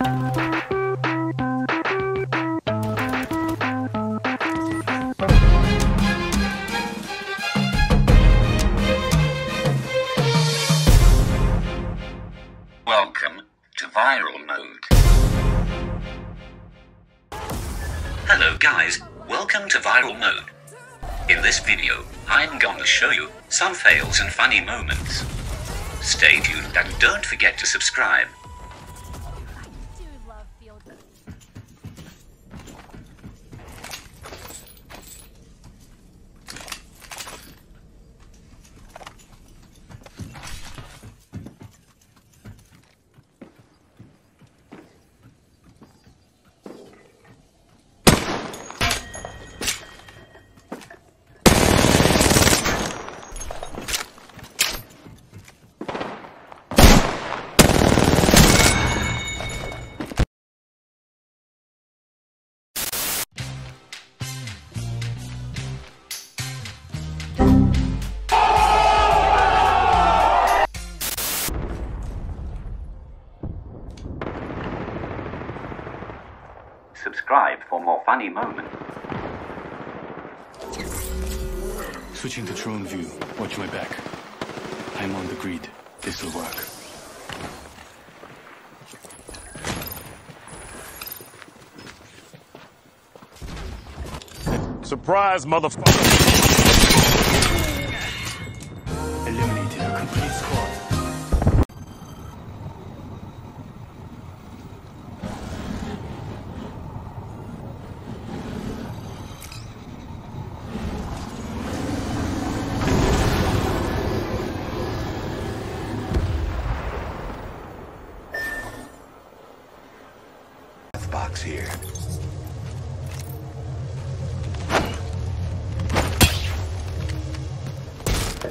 Welcome to Viral Mode. Hello guys, welcome to Viral Mode. In this video, I'm gonna show you some fails and funny moments. Stay tuned and don't forget to subscribe. Funny moments. Switching to drone view. Watch my back. I'm on the grid. This'll work. Surprise, motherfucker.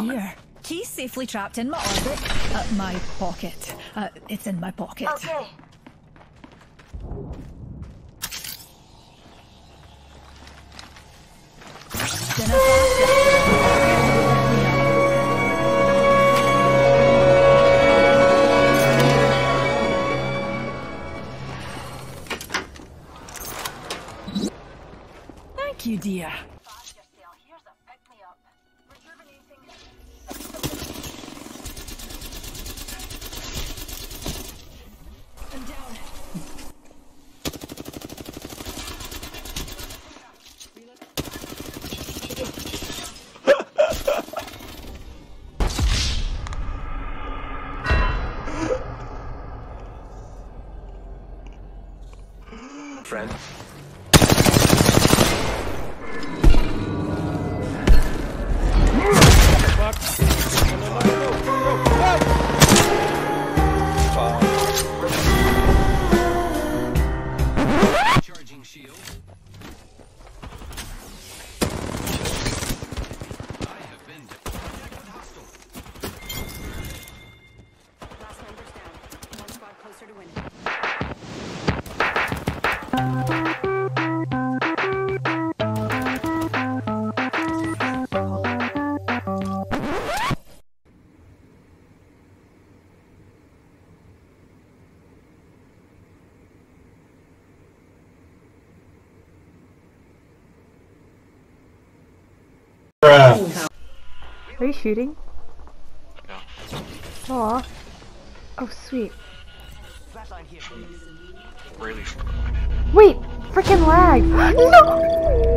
Loot more vault funny right moments. here. Key safely trapped in my orbit. Uh, my pocket. Uh, it's in my pocket. Okay. Thank you, dear. Friend. Charging shield. You shooting? Aw. Oh, sweet. Really? Wait! Freaking lag! no!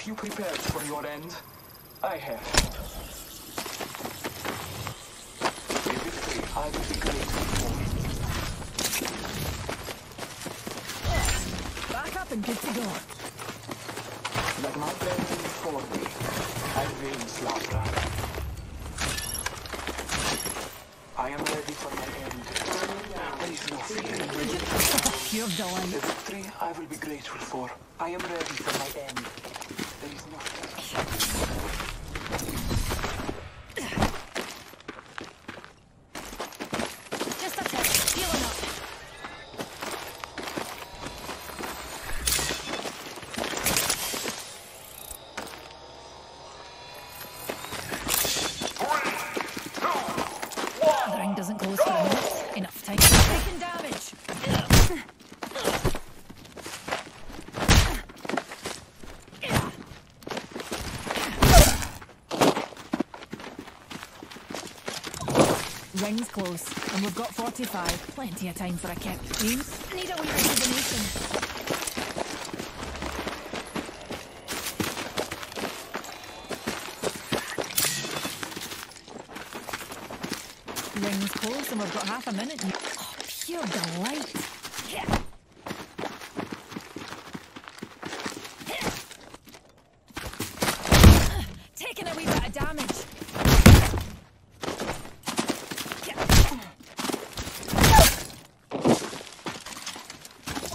Have you prepared for your end? I have. A victory I will be grateful for. Back up and good to go. Like my brethren before me, I reign slaughter. I am ready for my end. There is no fear. Pure A delight. victory I will be grateful for. I am ready for my end. Minute. Enough time. Taking damage. Ring's close, and we've got 45. Plenty of time for a kick. Need a wee rejuvenation. Ring's close, and we've got half a minute. Oh, pure delight. Taking a wee bit of damage.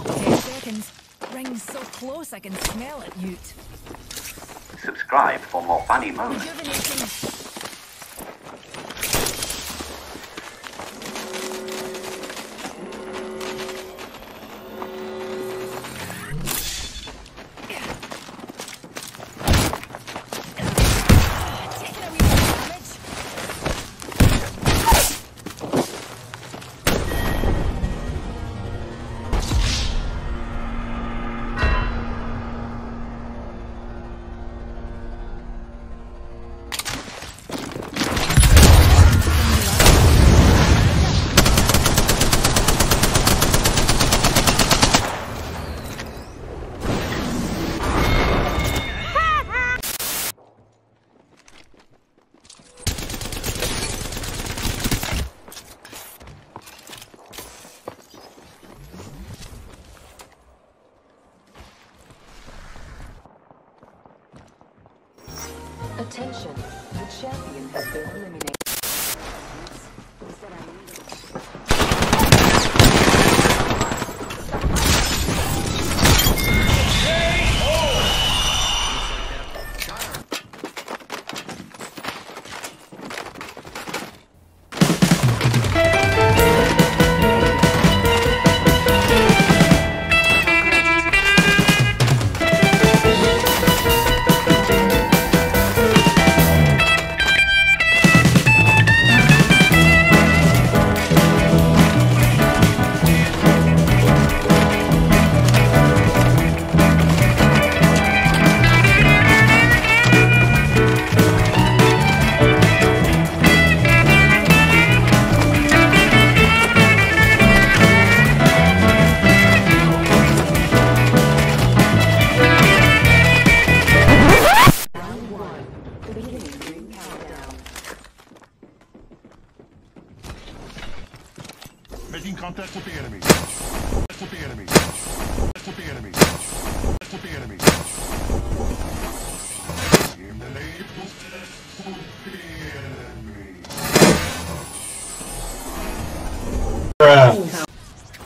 Ten seconds. Ring's so close I can smell it, Ute. Subscribe for more funny moments. Attention, the champion has been eliminated.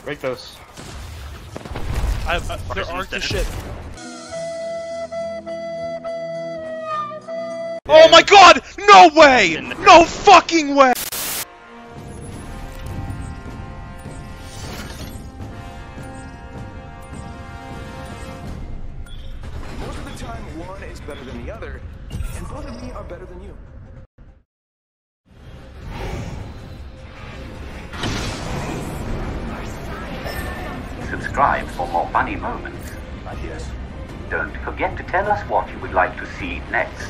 Break those. I, uh, there aren't the shit. Oh my god! No way! No fucking way! Most of the time, one is better than the other, and both of me are better than you. Subscribe for more funny moments. Yes. Don't forget to tell us what you would like to see next.